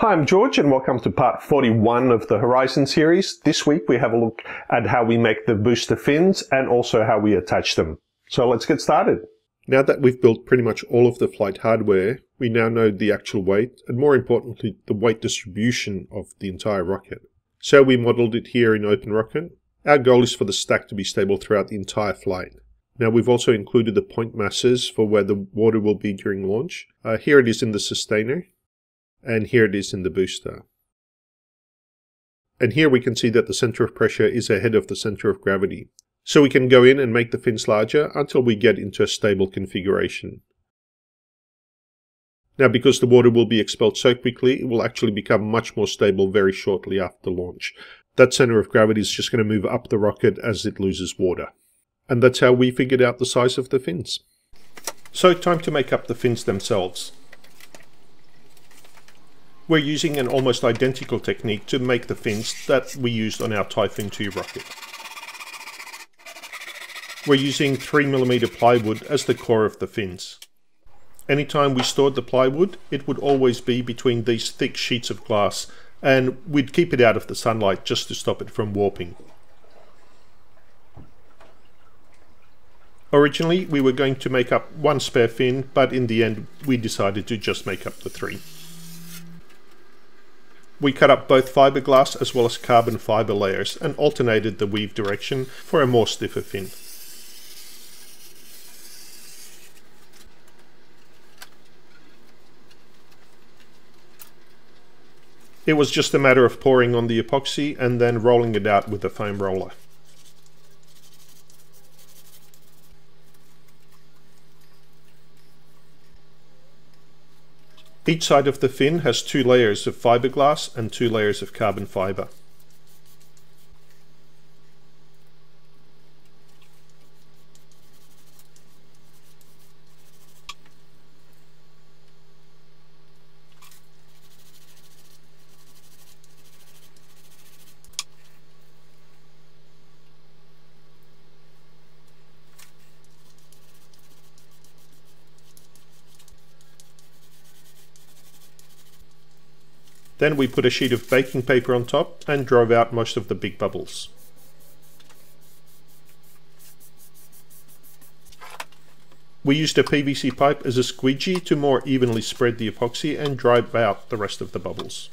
Hi, I'm George and welcome to part 41 of the Horizon series. This week we have a look at how we make the booster fins and also how we attach them. So let's get started. Now that we've built pretty much all of the flight hardware, we now know the actual weight and more importantly the weight distribution of the entire rocket. So we modeled it here in OpenRocket. Our goal is for the stack to be stable throughout the entire flight. Now we've also included the point masses for where the water will be during launch. Uh, here it is in the sustainer and here it is in the booster. And here we can see that the center of pressure is ahead of the center of gravity. So we can go in and make the fins larger until we get into a stable configuration. Now because the water will be expelled so quickly, it will actually become much more stable very shortly after launch. That center of gravity is just going to move up the rocket as it loses water. And that's how we figured out the size of the fins. So time to make up the fins themselves. We're using an almost identical technique to make the fins that we used on our Typhoon 2 rocket. We're using 3mm plywood as the core of the fins. Anytime we stored the plywood, it would always be between these thick sheets of glass and we'd keep it out of the sunlight just to stop it from warping. Originally we were going to make up one spare fin, but in the end we decided to just make up the three. We cut up both fiberglass as well as carbon fiber layers and alternated the weave direction for a more stiffer fin. It was just a matter of pouring on the epoxy and then rolling it out with a foam roller. Each side of the fin has two layers of fiberglass and two layers of carbon fiber. Then we put a sheet of baking paper on top and drove out most of the big bubbles. We used a PVC pipe as a squeegee to more evenly spread the epoxy and drive out the rest of the bubbles.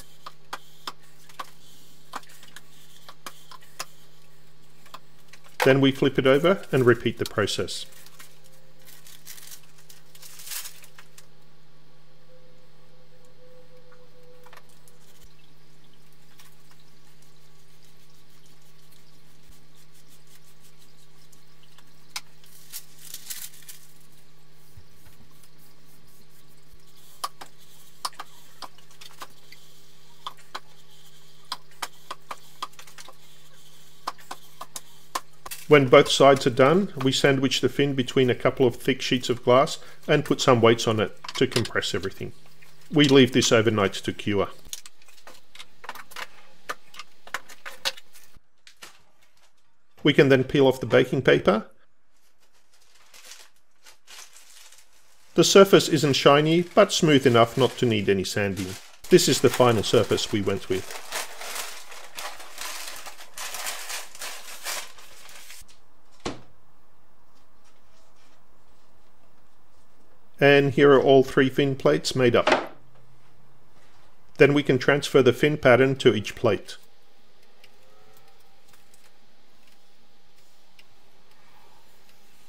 Then we flip it over and repeat the process. When both sides are done, we sandwich the fin between a couple of thick sheets of glass and put some weights on it to compress everything. We leave this overnight to cure. We can then peel off the baking paper. The surface isn't shiny, but smooth enough not to need any sanding. This is the final surface we went with. And here are all three fin plates made up. Then we can transfer the fin pattern to each plate.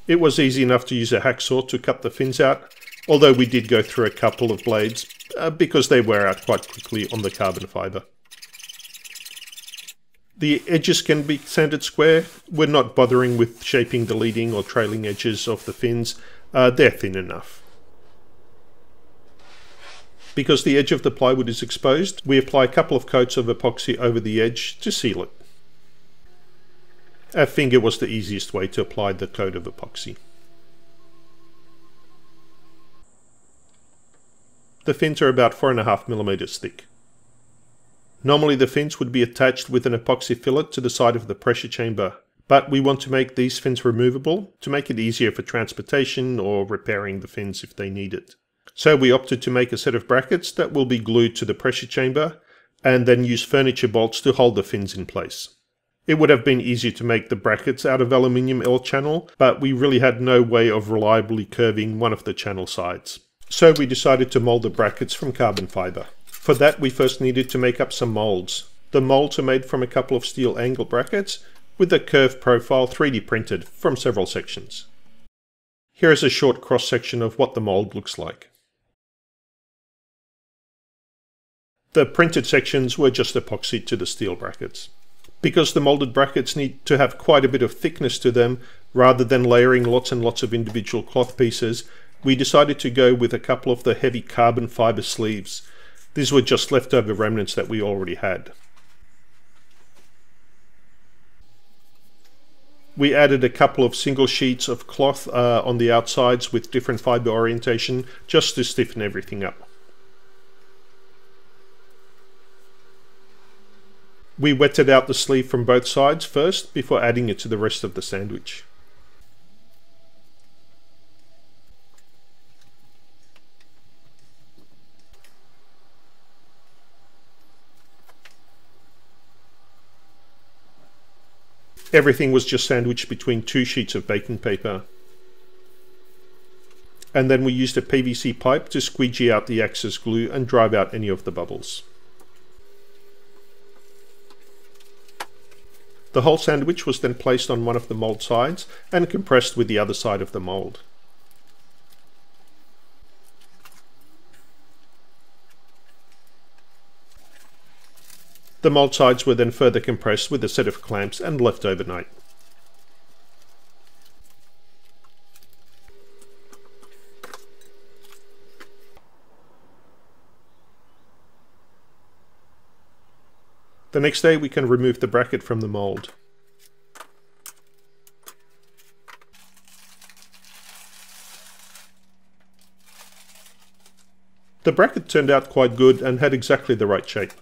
It was easy enough to use a hacksaw to cut the fins out, although we did go through a couple of blades uh, because they wear out quite quickly on the carbon fibre. The edges can be sanded square. We're not bothering with shaping the leading or trailing edges of the fins. Uh, they're thin enough. Because the edge of the plywood is exposed, we apply a couple of coats of epoxy over the edge to seal it. A finger was the easiest way to apply the coat of epoxy. The fins are about 4.5mm thick. Normally the fins would be attached with an epoxy fillet to the side of the pressure chamber, but we want to make these fins removable to make it easier for transportation or repairing the fins if they need it. So we opted to make a set of brackets that will be glued to the pressure chamber and then use furniture bolts to hold the fins in place. It would have been easier to make the brackets out of aluminium L channel, but we really had no way of reliably curving one of the channel sides. So we decided to mold the brackets from carbon fiber. For that we first needed to make up some molds. The molds are made from a couple of steel angle brackets with a curved profile 3D printed from several sections. Here is a short cross section of what the mold looks like. The printed sections were just epoxied to the steel brackets because the molded brackets need to have quite a bit of thickness to them rather than layering lots and lots of individual cloth pieces. We decided to go with a couple of the heavy carbon fiber sleeves. These were just leftover remnants that we already had. We added a couple of single sheets of cloth uh, on the outsides with different fiber orientation just to stiffen everything up We wetted out the sleeve from both sides first before adding it to the rest of the sandwich. Everything was just sandwiched between two sheets of baking paper. And then we used a PVC pipe to squeegee out the excess glue and drive out any of the bubbles. The whole sandwich was then placed on one of the mold sides and compressed with the other side of the mold. The mold sides were then further compressed with a set of clamps and left overnight. The next day we can remove the bracket from the mold. The bracket turned out quite good and had exactly the right shape.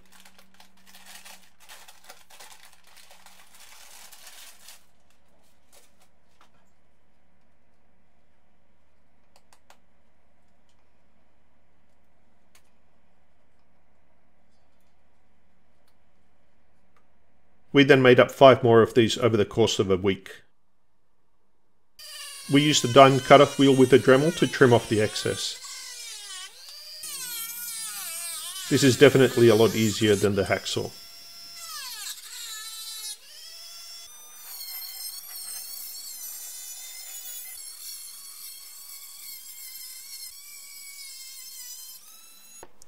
We then made up five more of these over the course of a week. We used the diamond cut-off wheel with the Dremel to trim off the excess. This is definitely a lot easier than the hacksaw.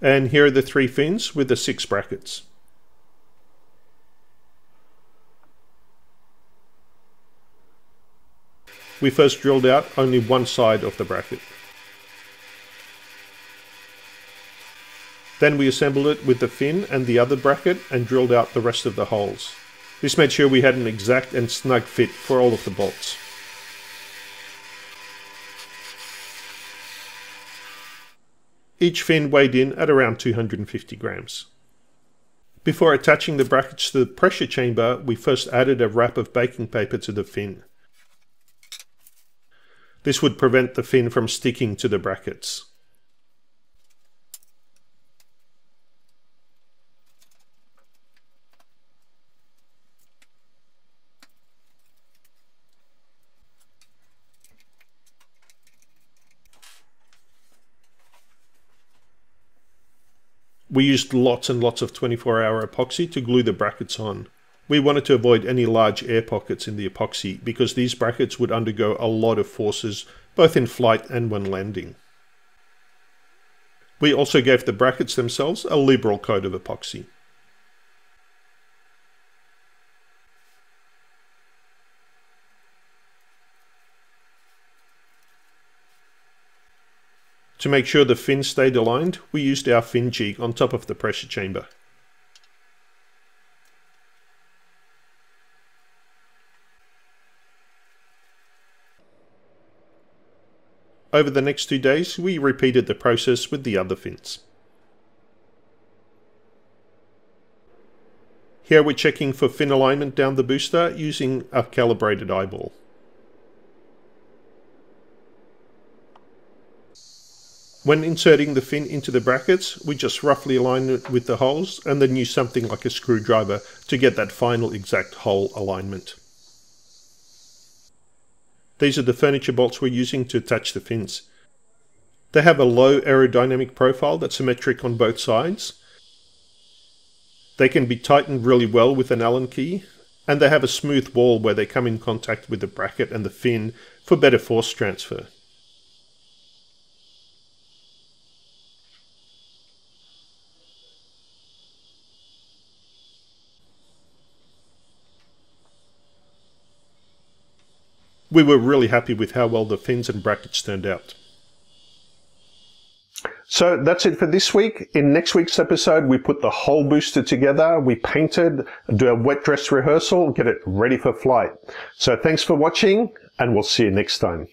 And here are the three fins with the six brackets. We first drilled out only one side of the bracket. Then we assembled it with the fin and the other bracket and drilled out the rest of the holes. This made sure we had an exact and snug fit for all of the bolts. Each fin weighed in at around 250 grams. Before attaching the brackets to the pressure chamber, we first added a wrap of baking paper to the fin. This would prevent the fin from sticking to the brackets. We used lots and lots of 24 hour epoxy to glue the brackets on. We wanted to avoid any large air pockets in the epoxy because these brackets would undergo a lot of forces both in flight and when landing. We also gave the brackets themselves a liberal coat of epoxy. To make sure the fin stayed aligned, we used our fin jig on top of the pressure chamber. Over the next two days, we repeated the process with the other fins. Here we're checking for fin alignment down the booster using a calibrated eyeball. When inserting the fin into the brackets, we just roughly align it with the holes and then use something like a screwdriver to get that final exact hole alignment. These are the furniture bolts we're using to attach the fins. They have a low aerodynamic profile that's symmetric on both sides. They can be tightened really well with an Allen key, and they have a smooth wall where they come in contact with the bracket and the fin for better force transfer. We were really happy with how well the fins and brackets turned out. So that's it for this week. In next week's episode, we put the whole booster together, we painted, do a wet dress rehearsal, get it ready for flight. So thanks for watching and we'll see you next time.